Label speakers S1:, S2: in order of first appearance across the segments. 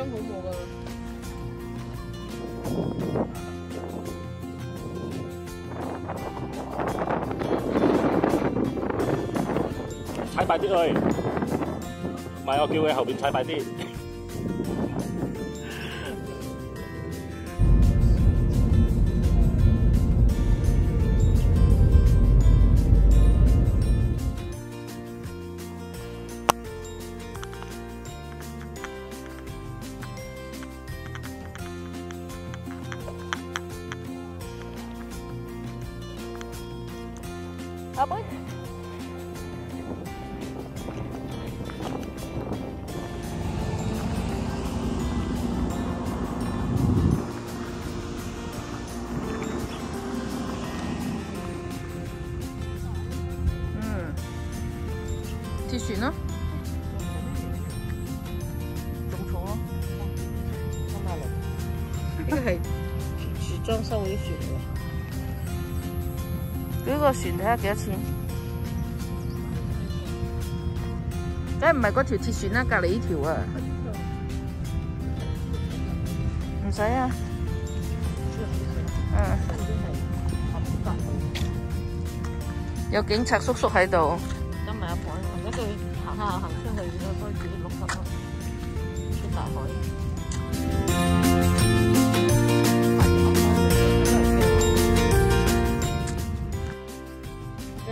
S1: 冇噶。
S2: 踩快啲去，唔係我叫佢後邊踩快啲。
S1: 阿妹，嗯，鐵船咯，仲重咯，
S3: 三百零，
S1: 呢個係
S3: 是裝修嗰啲船。
S1: 睇下幾多錢？梗係唔係嗰條鐵船啦，隔離呢條啊，唔使啊，嗯，有警察叔叔喺度，
S3: 今日阿婆，而家佢行下行出去，都開始碌柒咯，出大海。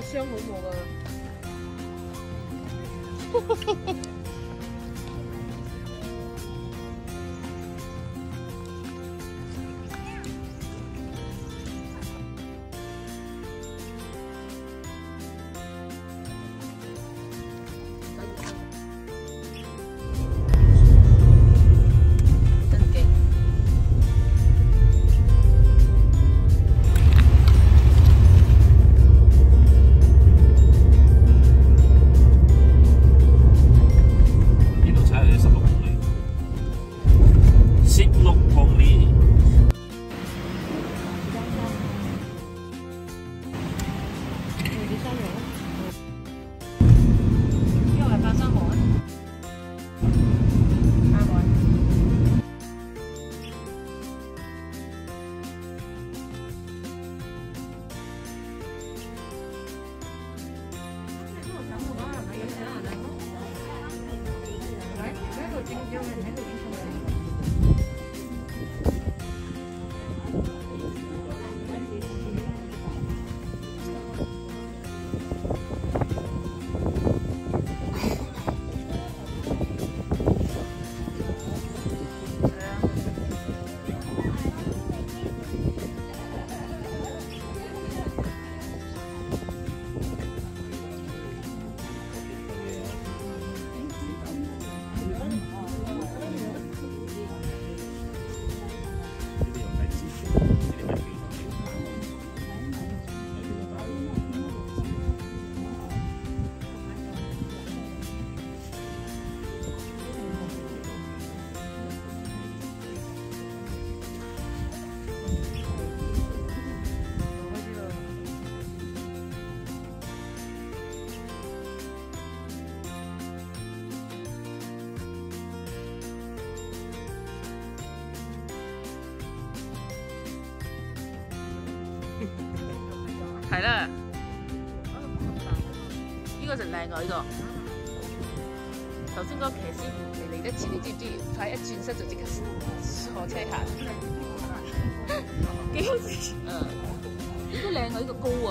S1: 有雙好冇噶。Đấy, 係啦，呢個就靚啊！呢個頭先嗰個騎師嚟嚟得切，你知唔知？佢一轉身就即刻坐車行，幾好笑。嗯，呢個靚啊！呢個高啊！